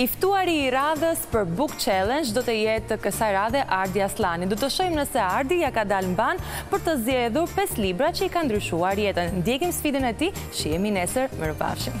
I ftuari i radhës për Book Challenge do të jetë kësaj radhe Ardi Asllani. Do të shojmë nëse Ardi ia ka dalë mbanë për të zjedhur 5 libra që i ka ndryshuar jetën. Ndjekim sfidën e tij, shihemi nesër, mirupafshim.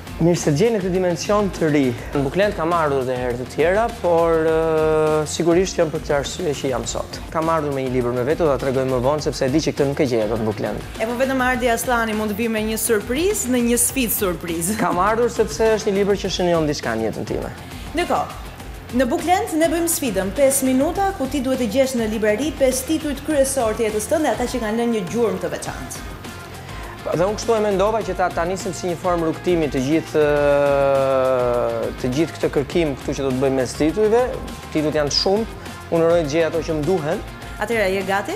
Mirë se të gjej këtë dimension të ri. Në Bookland kam ardhur edhe herë të tjera, por sigurisht jo për këtë arsye që jam sot. Kam ardhur me një libër me vete, do ta tregoj më vonë sepse e di që këtë nuk e gjej dot në Bookland. E po vetëm Ardi Asllani mund të vijë me një surprizë në një sfidë surprizë. Kam ardhur sepse është një libër që shënjon diçka në jetën time. Ndërkohë, në Bookland ne bëjmë sfidën 5 minuta ku ti duhet të gjesh në librari 5 titujt kryesorë të jetës tënde, ata që kanë lënë një gjurmë të veçantë. Dhe unë kështu e mendova që ta, ta nisim si një formë rrugëtimi të gjithë të gjithë këtë kërkim këtu që do të bëjmë mes titujve. Titujt janë shumë, unë uroj të gjej ato që më duhen. Atëherë je gati?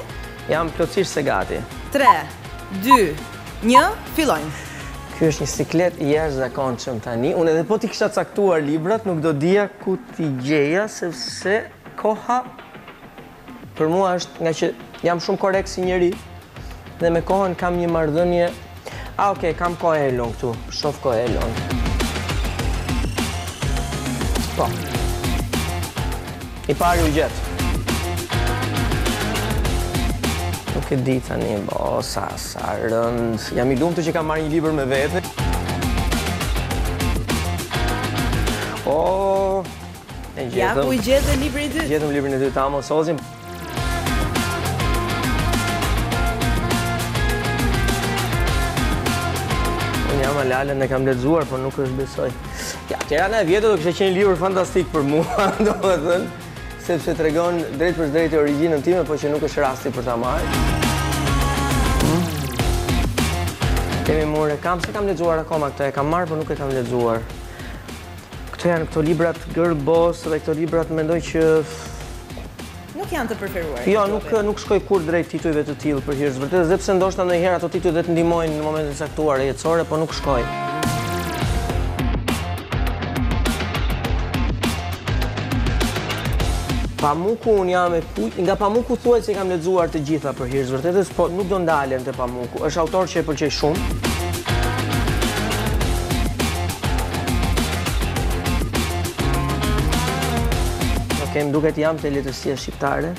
Jam plotësisht se gati. 3 2 1 Fillojmë. Ky është një siklet i jashtëzakonshëm tani. Unë edhe po t'i kisha caktuar librat, nuk do dija ku t'i gjeja sepse koha Për mua është ngaqë jam shumë korrekt si njeri dhe me kohën kam një marrëdhënie. Ah, okay, kam Coelhon këtu. Shof Coelhon. Po. I pari u gjet. Nuk e di tani, bo, sa sa rënd. Jam i lumtur që kam marrë një libër me vete. Oh, E gjetëm. Ja ku e gjetëm librin e dytë. Gjetëm librin e dytë Amos Ozin. Ylljet Aliçkën e kam lexuar, por nuk është besoj. Ja, Tirana e vjetër do kishte qenë libër fantastik për mua, domethënë, sepse tregon drejtpërdrejt origjinën time, por që nuk është rasti për ta marrë. Hmm? Kemi Murakamin, s'e kam lexuar akoma këtë, e kam marrë, por nuk e kam lexuar. Këto janë këto librat girlboss dhe këto librat mendoj që nuk janë të preferuarit. Jo, nuk nuk shkoj kurrë drejt titujve të tillë për hir të së vërtetës, edhe pse ndoshta ndonjëherë ato tituj edhe të ndihmojnë në momente të caktuara jetësore, po nuk shkoj. Pamuku ja Pamuku, nga Pamuku thuajse i kam lexuar të gjitha për hir të së vërtetës, po nuk do ndalem te Pamuku. Është autor që e pëlqej shumë. Okej, më duket jam te letërsia shqiptare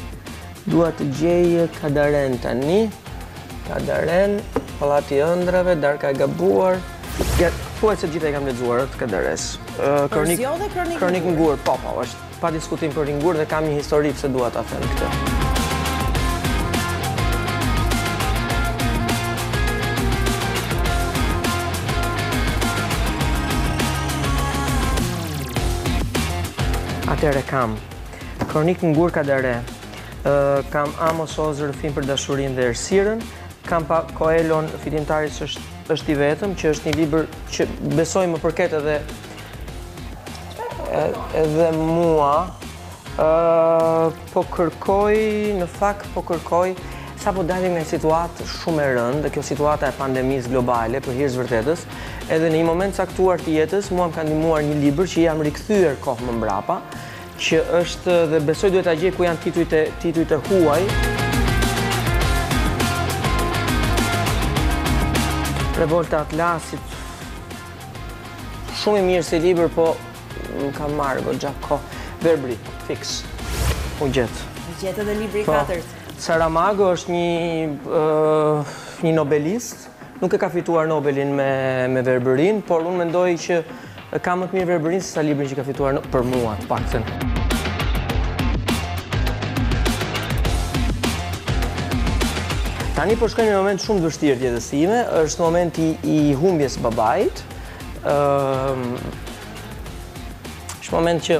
Dua të gjej Kadarenë tani Kadarenë, Pallati i ëndrrave, Darka e gabuar Ja, thuajse të gjitha i kam lexuar të Kadaresë Kronikë, Kronikë në gur, po, po, është Pa diskutim për ringur dhe kam një histori pse dua ta them këtë. Atëherë kam Kronikë në gur, Kadare. Kam Amos Oz, Rrëfim për dashurinë dhe errësirën. Kam pa Koelon, Fitimtari është i vetëm, që është një libër që besoj më përket edhe edhe mua, po kërkoj, në fakt po kërkoj, sapo dalim nga një situatë shumë e rëndë, dhe kjo situata e pandemisë globale, për hir të së vërtetës, edhe në një moment të caktuar të jetës, mua më ka ndihmuar një libër që i jam rikthyer kohë më mbrapa, që është dhe besoj duhet ta gjej ku janë titujt e huaj. Revolta e Atlasit, Shumë i mirë si libër, po më ka marrë goxha kohë. Verbëria, fix. U gjet. U gjet edhe libri i katërt. Po. Saramago është një një nobelist. Nuk e ka fituar Nobelin me me Verbërinë, por unë mendoj që ka më të mirë Verbërinë sesa librin që ka fituar për mua të paktën. Tani po shkoj në një moment shumë të vështirë të jetës time, është momenti i humbjes së babait. Ëm Është moment që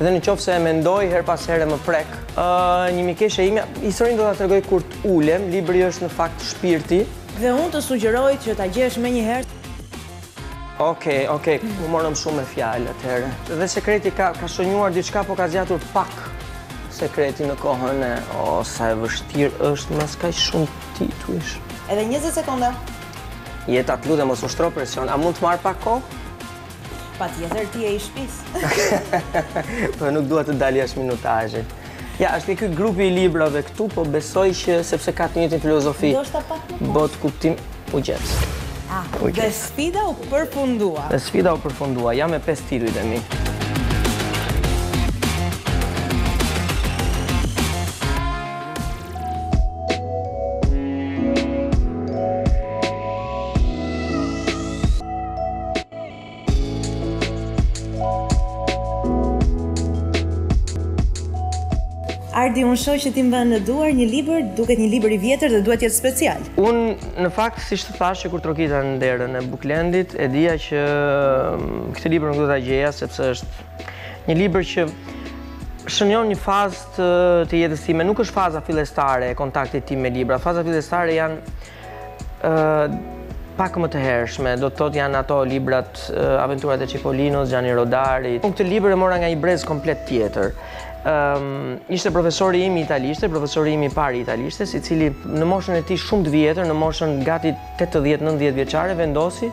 dhe në qoftë se e mendoj herë pas here më prek. Ë një mikeshe ime, historinë do ta tregoj kur të ulem, libri është në fakt shpirti. Dhe unë të sugjeroj që ta gjesh menjëherë Oke, oke, u morëm shumë me fjalë atëherë. Dhe sekreti ka shënjuar diçka, po ka zgjatur pak sekreti në kohën e... O, sa e vështirë është, mes kaq shumë titujsh. Edhe 20 sekonda. Jeta të lutem, mos ushtro presion. A mund të marr pak kohë? Patjetër, ti je i shpisë. Po nuk dua të dal jashtë minutazhit. Ja, është te ky grupi i librave këtu, po besoj që sepse ka të njëjtën filozofi. Do ta gjesh dot apo jo? Botëkuptim... u gjet. Ah, dhe sfida u përfundua. Dhe sfida u përfundua. Jam me pesë titujt e mi. Ardi, unë shoh që ti mban në duar një libër, duket një libër i vjetër dhe duhet të jetë special. Unë në fakt siç të thashë kur trokita në derën e Buklendit, e dija që mm, këtë libër nuk do ta gjeja sepse është një libër që shënjon një fazë të, të jetës time. Nuk është faza fillestare e kontaktit tim me libra. Faza fillestare janë pak më të hershme, do të thotë janë ato librat Aventurat e Cipolinos, Gianni Rodari. Unë këtë libër e mora nga një brez komplet tjetër. Um, ishte profesori im i italishtes, profesori im i parë i italishtes, i cili në moshën e tij shumë të vjetër, në moshën gati 80-90 vjeçare vendosi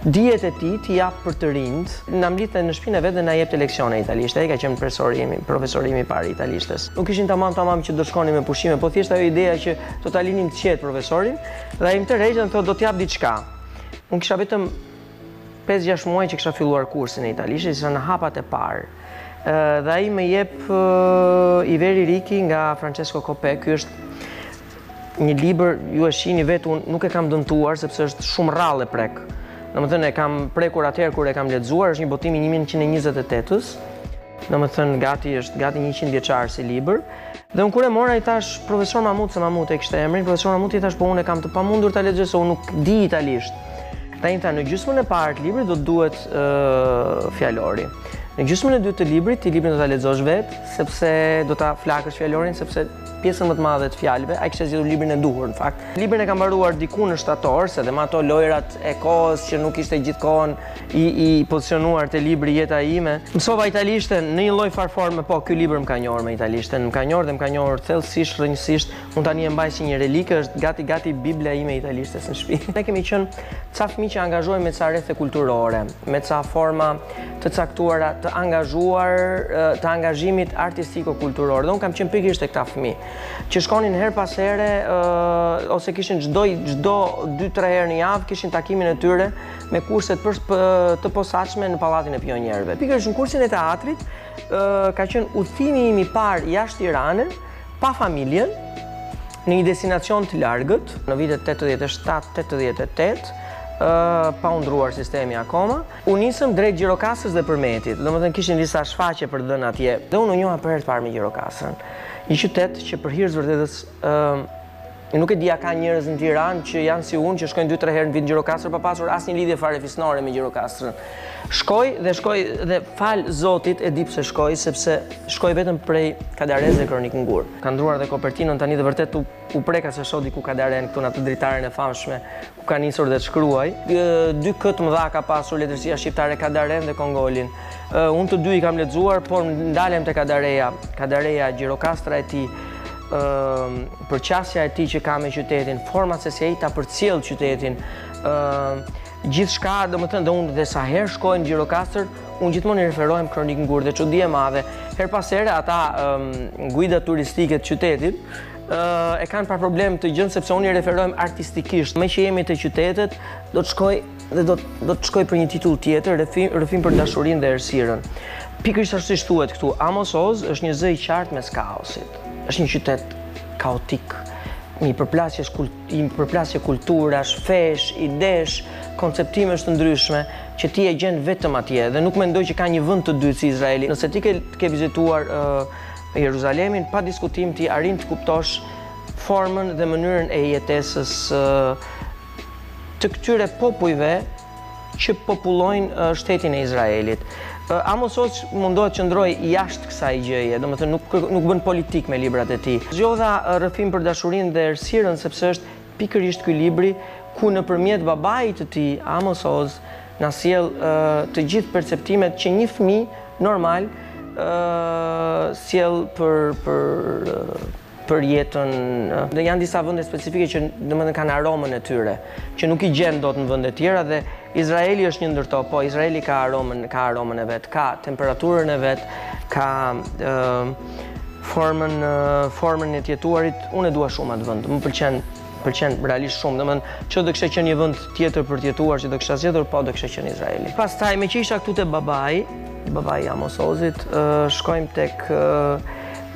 Dijet e tij t'i japë për të rinjtë. Na mblidhte në shpinë e vet dhe na jepte leksione italishte. Ai ka qenë presori im, profesori im i parë i italishtes. Nuk ishin tamam tamam që do shkonim me pushime, po thjesht ajo ideja që do ta linim të qetë profesorin dhe ai më tërheq dhe më thotë do të të jap diçka. Unë kisha vetëm pesë gjashtë muaj që kisha filluar kursin e italishtes, isha në hapat e parë. Ë dhe ai më jep uh, I veri ricchi nga Francesco Coppée, ky është Një libër, ju e shihni vetë, unë nuk e kam dëmtuar, sepse shumë rrallë e prek. Domethënë, e kam prekur atëherë kur e kam lexuar, është një botim i 1928-ës, domethënë, gati është gati 100 vjeçar si libër. Dhe unë kur e mora i thashë, profesor Mamut, se Mamut e kishte emrin, profesor Mamut i thashë, po unë e kam të pamundur ta lexoj, se unë nuk di italisht. Dhe ai tha, në gjysmën e parë të librit do të duhet fjalori. Në gjysmën e dytë të librit, ti librin do ta lexosh vetë, sepse do ta flakësh fjalorin, sepse pjesën më të madhe të fjalëve, ai kishte zgjedhur librin e duhur në fakt. Librin e kam mbaruar diku në shtator, se dhe me ato lojrat e kohës që nuk ishte gjithë kohën e pozicionuar te libri jeta ime. Mësova italishten në një lloj farforme, po ky libër më ka njohur me italishten, më ka njohur dhe më ka njohur thellësisht, rrënjësisht. Unë tani e mbaj si një relike, është gati gati Bibla ime e italishtes në shtëpi. Ne kemi qenë ca fëmijë që angazhohemi me ca rrethe kulturore, me ca forma të caktuara të angazhuar, të angazhimit artistiko-kulturor. Dhe unë kam qenë pikërisht te këta fëmijë, që shkonin herë pas here, ose kishin çdo, çdo 2-3 herë në javë, kishin takimin e tyre me kurset për, të posaçme në pallatin e pionierëve. Pikërisht në kursin e teatrit, ka qenë udhëtimi im i parë jashtë Tirane, pa familjen, në një destinacion të largët, në vitet 87-88, pa u ndërruar sistemi akoma, U nisëm drejt Gjirokastrës dhe Përmetit, domethënë kishim disa shfaqje për të dhënë atje. Dhe unë u njoha për herë të parë me Gjirokastrën. Një qytet që për hir të së vërtetës, ë nuk e di a ka njerëz në Tiranë që janë si unë që shkojnë dy tre herë në vit në Gjirokastër pa pasur asnjë lidhje fare fisnore me Gjirokastrën. Shkoj dhe shkoj dhe falë Zotit e di pse shkoj sepse shkoj vetëm prej Kadaresë dhe Kronikë në gur. Ka ndrruar dhe kopertinën tani dhe vërtet u u preka se shoh diku Kadaren këtu në atë dritaren e famshme Ku ka nisur dhe të shkruaj. Dy K të mëdha ka pasur letërsia shqiptare Kadaren dhe Kongolin. Unë të dy i kam lexuar, por ndalem te Kadareja. Kadareja, Gjirokastra e tij, përqasja e tij që ka me qytetin, forma se si ai ta përcjell qytetin, gjithçka, domethënë dhe unë dhe sa herë shkoj në Gjirokastër, unë gjithmonë i referohem Kronikë në gur dhe çudi e madhe, herë pas here ata guidat turistike të qytetit, e kanë pa problem këtë gjënë sepse unë i referoj artistikisht. Meqë jemi te qytetet, do të shkoj dhe do të shkoj për një titull tjetër, rrëfim për dashurinë dhe errësirën. Pikërisht ashtu siç thuhet këtu, Amos Oz është një zë i qartë mes kaosit. është një qytet kaotik, një përplasje kulturash, fesh, idesh, konceptimesh të ndryshme, që ti e gjen vetëm atje, dhe nuk mendoj që ka një vend të dytë si Izraeli. Nëse ti e ke vizituar Jeruzalemin, pa diskutim ti arrin të kuptosh formën dhe mënyrën e jetesës të këtyre popujve që popullojnë shtetin e Izraelit. Amos Oz mundohet të qëndrojë jashtë kësaj gjëje, domethënë nuk nuk bën politikë me librat e tij. Zgjodha rrëfim për dashurinë dhe errësirën sepse është Pikërisht ky libri, ku nëpërmjet babait të tij, Amos Oz, na sjell të gjithë perceptimet që një fëmijë normal sjell për për për jetën. Dhe janë disa vende specifike që domethënë kanë aromën e tyre, që nuk i gjen dot në vende të tjera dhe Izraeli është një ndër to, po Izraeli ka aromën, ka aromën e vet, ka temperaturën e vet, ka ë formën formën e të jetuarit. Unë e dua shumë atë vend. Më pëlqen pëlqen realisht shumë. Domethënë, që do kishte qenë një vend tjetër për të jetuar që do kisha zgjedhur, po do kishte qenë Izraeli. Pastaj meqë isha këtu te babai, babai i Amos Ozit, shkojmë tek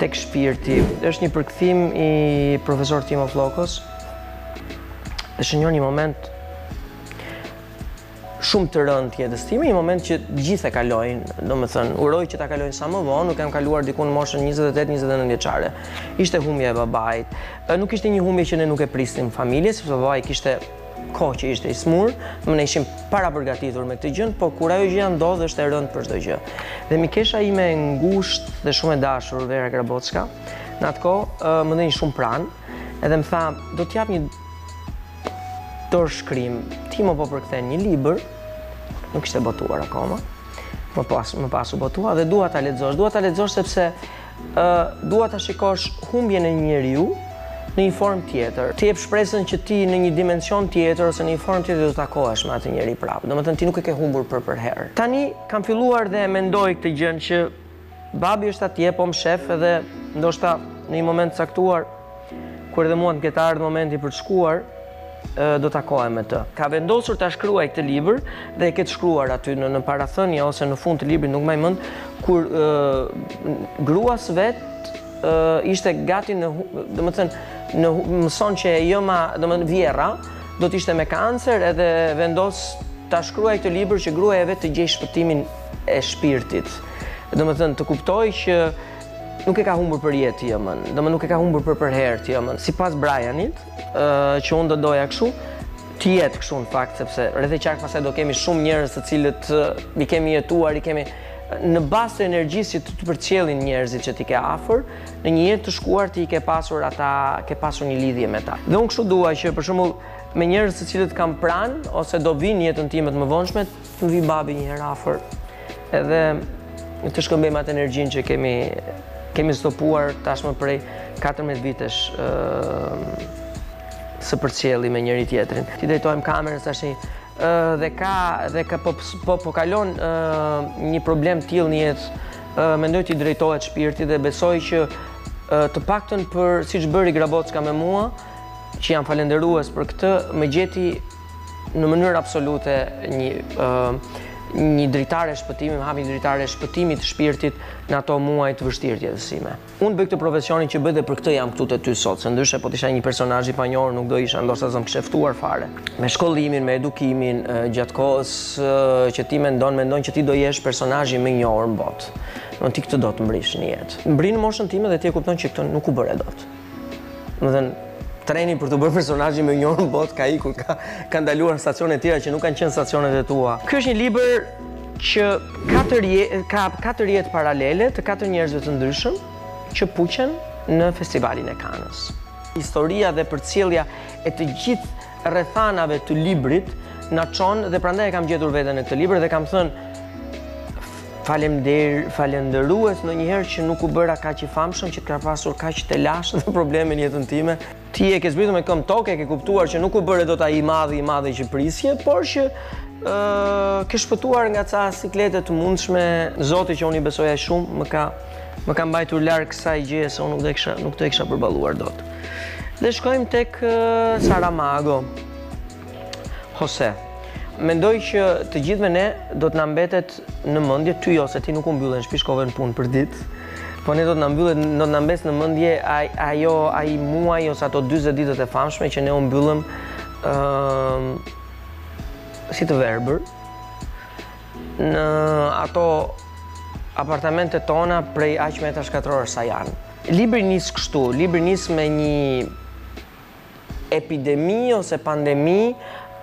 tek shpirti. Është një përkthim i profesor Timo Fllokos. Është një moment shumë të rëndë të jetës time, një moment që të gjithë e kalojnë, domethënë, uroj që ta kalojnë sa më vonë, unë e kam kaluar diku në moshën 28-29 vjeçare. Ishte humbja e babait, nuk ishte një humbje që ne nuk e prisnim në familje, sepse babai kishte kohë që ishte i sëmurë, dhe ne ishim parapërgatitur me këtë gjënë, po kur ajo gjëja ndodh është e rëndë për çdo gjë. Dhe mikesha ime e ngushtë dhe shumë e dashur, Vera Grabocka, në atë kohë më ndenji shumë pranë, edhe më tha, do t'jap një dorëshkrim, Timo po përkthen një libër, nuk ishte botuar akoma, më pas, më pas u botua dhe dua ta lexosh, dua ta lexosh sepse ë uh, dua ta shikosh humbjen e një njeriu në një formë tjetër. Të jep shpresën që ti në një dimension tjetër ose në një formë tjetër do të takohesh me atë njeri prapë. Domethënë ti nuk e ke humbur për përherë. Tani kam filluar dhe e mendoj këtë gjënë që Babi është atje po më shef edhe ndoshta në një moment të caktuar kur edhe mua të ketë ardhur momenti për të shkuar, do takohem me të. Ka vendosur ta shkruajë këtë libër dhe e ke të shkruar aty në në parathënie ose në fund të librit, nuk mbaj mend kur gruas së vet ishte gati në, domethënë, në mëson që e jëma, domethënë vjehrra, do të ishte me kancer edhe vendos ta shkruajë këtë libër që gruaja e vet të gjejë shpëtimin e shpirtit. Domethënë të kuptoj që nuk e ka humbur për jetë të ëmën, domethënë nuk e ka humbur për përherë të ëmën. Sipas Brianit, që unë do doja kështu, të jetë kështu në fakt, sepse rreth e qark pastaj do kemi shumë njerëz të cilët i kemi jetuar, i kemi në basë të energjisë që të të përcjellin njerëzit që ti ke afër, në një jetë të shkuar ti ke pasur ata, ke pasur një lidhje me ta. Dhe unë kështu dua që për shembull me njerëz të cilët kam pranë ose do vijnë në jetën time të mëvonshme, Të vij babi një herë afër edhe të shkëmbejmë atë energjinë që kemi kemi stopuar tashmë prej 14 vitesh së përcjelli me njëri tjetrin. T'i drejtohem kamerës tashi dhe kush dhe kush po po, po kalon një problem tillë në jetë mendoj t'i drejtohet shpirtit dhe besoj që të paktën për siç bëri Grabocka me mua që jam falënderues për këtë më gjeti Në mënyrë absolute një një dritare shpëtimi, më hapi një dritare të shpëtimit të shpirtit në ato muaj të vështirë të jetës sime. Unë bëj këtë profesionin që bëj dhe për këtë jam këtu te ty sot, se ndryshe po të isha një personazh i panjohur nuk do isha, ndoshta s'do më kishte ftuar fare. Me shkollimin, me edukimin, gjatë kohës që ti mendon, mendon që ti do jesh personazhi më i njohur në botë. Në, ti këtë do të mbërrish në jetë. Mbërrin në moshën time dhe ti e kupton që këto nuk u bëre dot. Domethënë treni për t'u bërë personazhi më i njohur në botë ka ikur, ka, ka ndaluar në stacione të tjera që nuk kanë qenë stacionet e tua. Ky është një libër që katër jetë, ka katër jetë paralele të katër njerëzve të ndryshëm që puqen në festivalin e Kanës. Historia dhe përcjellja e të gjithë rrethanave të librit na çon dhe prandaj e kam gjetur veten në këtë libër dhe kam thënë Faleminderit, falënderues ndonjëherë që nuk u bëra kaq i famshëm që të kem pasur kaq telashe dhe probleme në jetën time. Ti e ke zbritur me këmbë tokë, e ke kuptuar që nuk u bëre dot ai i madhi i madhi që prisje, por që ë ke shpëtuar nga ca siklete të mundshme. Zoti që unë i besoj aq shumë më ka më ka mbajtur larg kësaj gjëje, se unë nuk do kisha nuk do kisha përballuar dot. Dhe shkojmë tek Saramago. Jose, mendoj që të gjithëve ne do të na mbetet në mendje ty jo se ti nuk u mbylle në shpi shkove në punë për ditë. Po ne do të na mbyllet, do të na mbesë në mendje ai ajo ai muaj ose ato 40 ditët e famshme që ne u mbyllëm ë uh, si të verbër në ato apartamentet tona prej aq metrash katrorë sa janë. Libri nis kështu, libri nis me një epidemi ose pandemi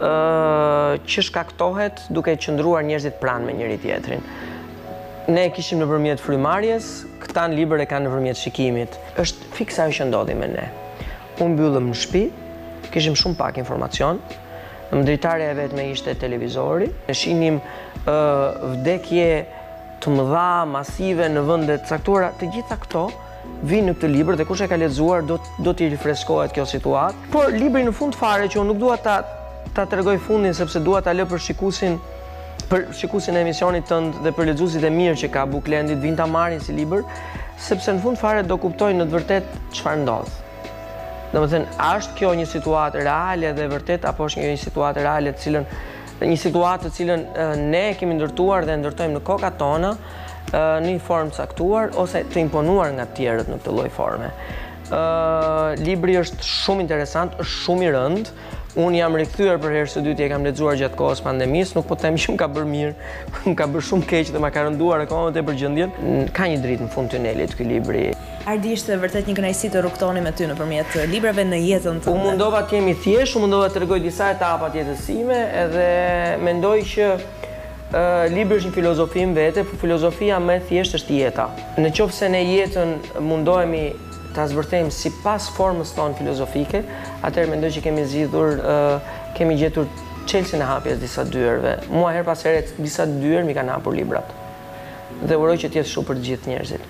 që shkaktohet duke qëndruar njerëzit pranë me njëri tjetrin. Ne e kishim nëpërmjet frymarrjes, këta në libër e kanë nëpërmjet shikimit. Është fiks ajo që ndodhi me ne. U mbyllëm në shpi, kishim shumë pak informacion. Dritarja e vetme ishte televizori. Ne shinim ë vdekje të mëdha, masive në vende të caktuara, të gjitha këto vijnë në këtë libër dhe kush e ka lexuar do do t'i rifreskohet kjo situatë. Por libri në fund fare që unë nuk dua ta ta tregoj fundin sepse dua ta lë për shikuesin për shikuesin e emisionit tënd dhe për lexuesit e mirë që ka Bookland të vijnë ta marrin si libër, sepse në fund fare do kuptojnë në të vërtetë çfarë ndodh. Domethënë, a është kjo një situatë reale dhe e vërtetë apo është një situatë reale të cilën një situatë të cilën ne e kemi ndërtuar dhe e ndërtojmë në kokat tona, në një formë caktuar ose të imponuar nga të tjerët në këtë lloj forme. Libri është shumë interesant, është shumë i rëndë. Unë jam rikthyer për herë së dytë, e kam lexuar gjatë kohës pandemisë, nuk po të them që më ka bërë mirë, më ka bërë shumë keq dhe më ka rënduar akoma më tepër gjendjen. Ka një dritë në fund tunelit ky libri. Ardi ishte vërtet një kënaqësi të rrugëtonim me ty nëpërmjet librave në jetën tënde. U mundova të jem i thjeshtë, u mundova të tregoj disa etapa të jetës sime edhe mendoj që libri është një filozofi në vete, por filozofia më e thjeshtë është jeta. Në qoftë se ne jetën mundohemi ta zbërthejmë sipas formës tonë filozofike, atëherë mendoj që kemi zgjidhur, kemi gjetur çelësin e hapjes disa dyerve. Mua herë pas here disa dyer m'i kanë hapur librat. Dhe uroj që të jetë kështu për të gjithë njerëzit.